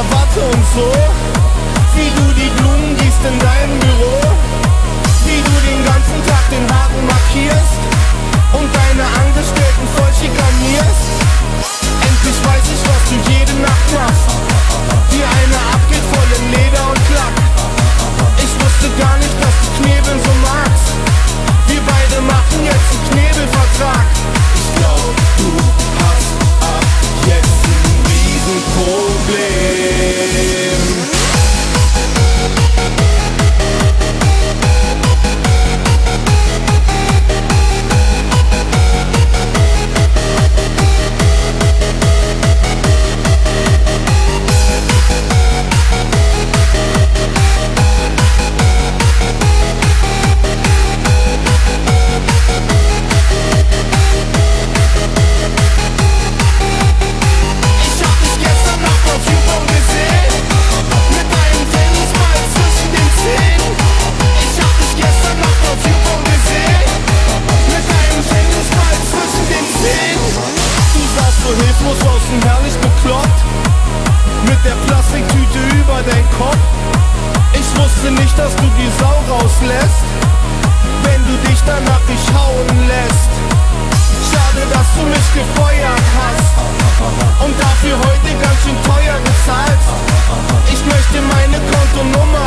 Krawatte und so, wie du die Blumen Wusste nicht, dass du die Sau rauslässt Wenn du dich danach nicht hauen lässt. Schade, dass du mich gefeuert hast Und dafür heute ganz schön teuer gezahlt Ich möchte meine Kontonummer